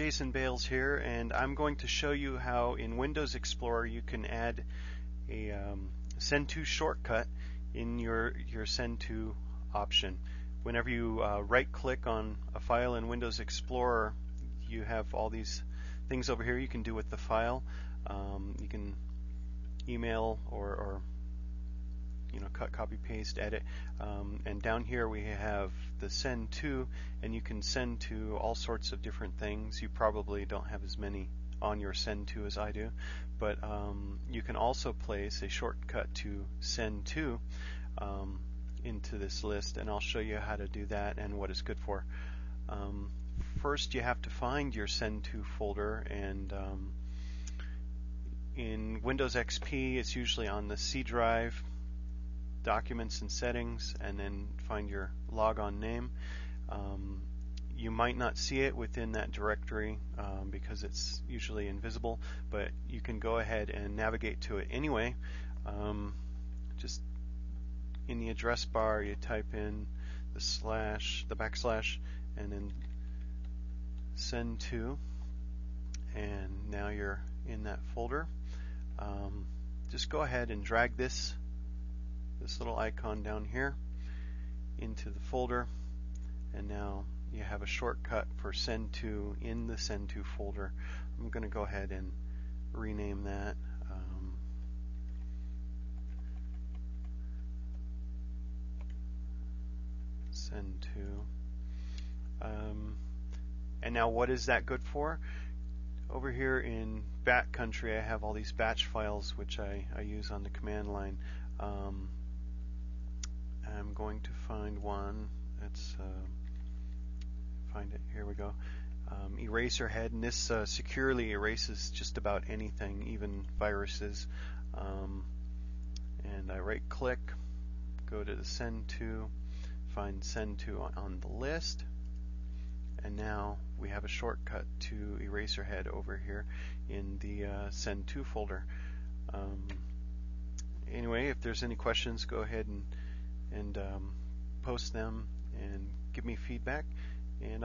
Jason Bales here, and I'm going to show you how in Windows Explorer you can add a um, Send to shortcut in your your Send to option. Whenever you uh, right-click on a file in Windows Explorer, you have all these things over here you can do with the file. Um, you can email or, or you know cut copy paste edit. Um, and down here we have the send to and you can send to all sorts of different things. You probably don't have as many on your send to as I do. But um, you can also place a shortcut to send to um, into this list and I'll show you how to do that and what it's good for. Um, first you have to find your send to folder and um, in Windows XP it's usually on the C drive documents and settings and then find your logon name. Um, you might not see it within that directory um, because it's usually invisible, but you can go ahead and navigate to it anyway. Um, just in the address bar, you type in the slash, the backslash, and then send to, and now you're in that folder. Um, just go ahead and drag this this little icon down here into the folder and now you have a shortcut for send to in the send to folder. I'm going to go ahead and rename that. Um, send to. Um, and now what is that good for? Over here in bat country I have all these batch files which I, I use on the command line. Um, I'm going to find one. Let's uh, find it. Here we go. Um, Eraserhead, and this uh, securely erases just about anything, even viruses. Um, and I right click, go to the send to, find send to on, the list, and now we have a shortcut to Eraserhead over here in the uh, send to folder. Um, anyway, if there's any questions, go ahead and and um, post them and give me feedback. And